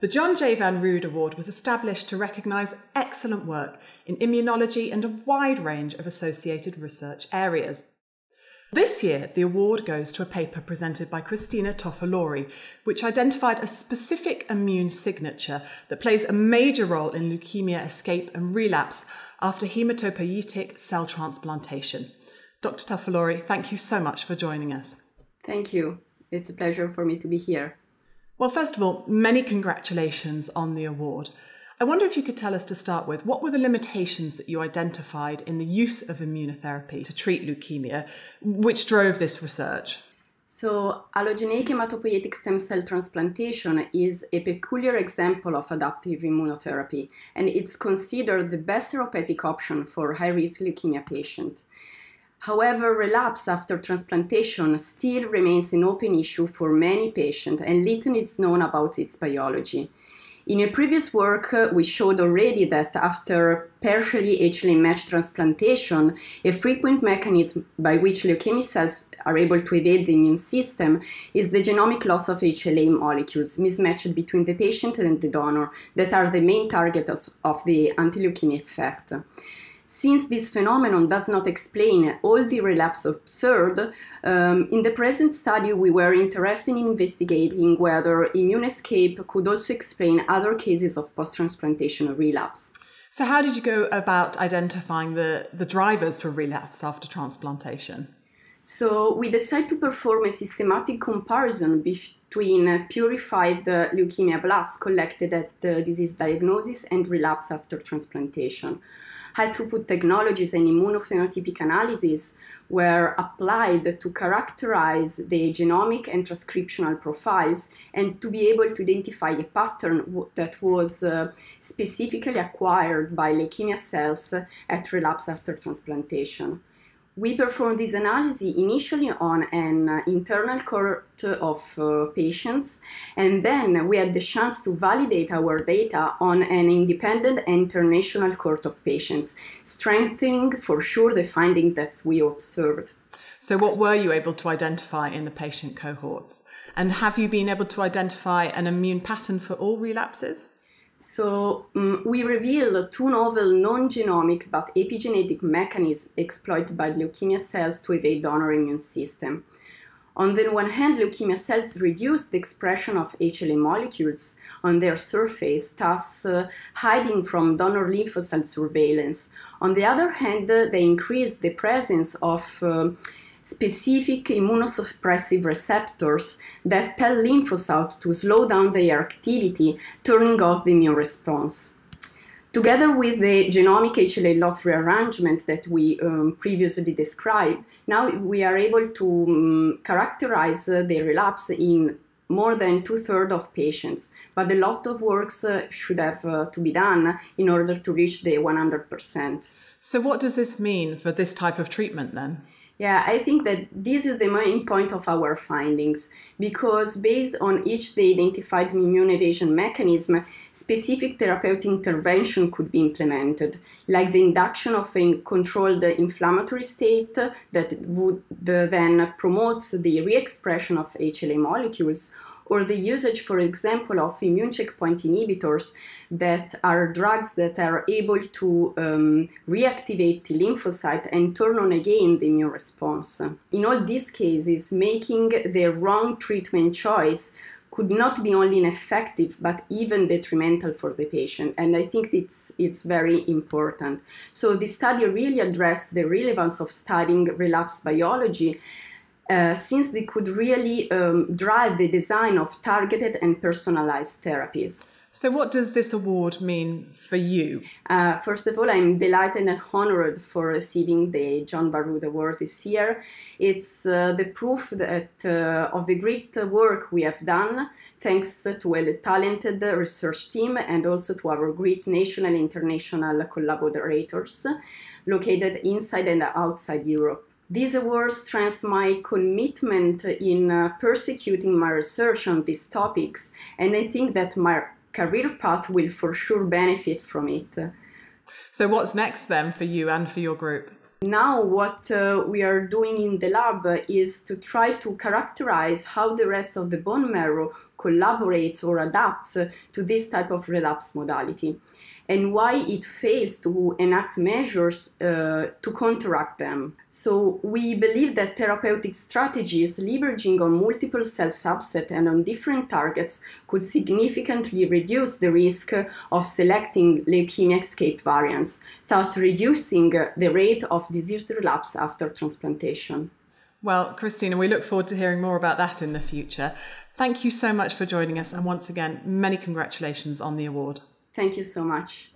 The Jon J. Van Rood Award was established to recognise excellent work in immunology and a wide range of associated research areas. This year, the award goes to a paper presented by Cristina Toffalori, which identified a specific immune signature that plays a major role in leukemia escape and relapse after hematopoietic cell transplantation. Dr. Toffalori, thank you so much for joining us. Thank you. It's a pleasure for me to be here. Well, first of all, many congratulations on the award. I wonder if you could tell us to start with what were the limitations that you identified in the use of immunotherapy to treat leukemia, which drove this research? So, allogeneic hematopoietic stem cell transplantation is a peculiar example of adaptive immunotherapy, and it's considered the best therapeutic option for high risk leukemia patients. However, relapse after transplantation still remains an open issue for many patients and little is known about its biology. In a previous work, uh, we showed already that after partially HLA matched transplantation, a frequent mechanism by which leukemia cells are able to evade the immune system is the genomic loss of HLA molecules mismatched between the patient and the donor that are the main targets of the anti-leukemia effect. Since this phenomenon does not explain all the relapse observed, um, in the present study we were interested in investigating whether immune escape could also explain other cases of post-transplantation relapse. So how did you go about identifying the, the drivers for relapse after transplantation? So we decided to perform a systematic comparison between purified uh, leukemia blasts collected at disease diagnosis and relapse after transplantation high throughput technologies and immunophenotypic analysis were applied to characterize the genomic and transcriptional profiles and to be able to identify a pattern that was uh, specifically acquired by leukemia cells at relapse after transplantation. We performed this analysis initially on an uh, internal cohort of uh, patients, and then we had the chance to validate our data on an independent international cohort of patients, strengthening for sure the finding that we observed. So, what were you able to identify in the patient cohorts? And have you been able to identify an immune pattern for all relapses? So um, we reveal two novel non-genomic but epigenetic mechanisms exploited by leukemia cells to evade donor immune system. On the one hand, leukemia cells reduce the expression of HLA molecules on their surface, thus uh, hiding from donor lymphocyte surveillance. On the other hand, uh, they increase the presence of uh, specific immunosuppressive receptors that tell lymphocytes to slow down their activity, turning off the immune response. Together with the genomic HLA loss rearrangement that we um, previously described, now we are able to um, characterize uh, the relapse in more than two-thirds of patients, but a lot of works uh, should have uh, to be done in order to reach the 100%. So what does this mean for this type of treatment then? Yeah, I think that this is the main point of our findings because based on each the identified immune evasion mechanism, specific therapeutic intervention could be implemented, like the induction of a controlled inflammatory state that would then promotes the re-expression of HLA molecules or the usage, for example, of immune checkpoint inhibitors that are drugs that are able to um, reactivate the lymphocyte and turn on again the immune response. In all these cases, making the wrong treatment choice could not be only ineffective but even detrimental for the patient and i think it's it's very important so the study really addressed the relevance of studying relapse biology uh, since they could really um, drive the design of targeted and personalized therapies. So, what does this award mean for you? Uh, first of all, I'm delighted and honored for receiving the Jon Rood Award this year. It's uh, the proof that uh, of the great work we have done, thanks to a talented research team and also to our great national and international collaborators located inside and outside Europe. These awards strengthen my commitment in uh, persecuting my research on these topics, and I think that my career path will for sure benefit from it. So, what's next then for you and for your group? Now, what uh, we are doing in the lab is to try to characterize how the rest of the bone marrow collaborates or adapts to this type of relapse modality and why it fails to enact measures uh, to counteract them. So we believe that therapeutic strategies leveraging on multiple cell subsets and on different targets could significantly reduce the risk of selecting leukemia escape variants, thus reducing the rate of disease relapse after transplantation. Well, Cristina, we look forward to hearing more about that in the future. Thank you so much for joining us, and once again, many congratulations on the award. Thank you so much.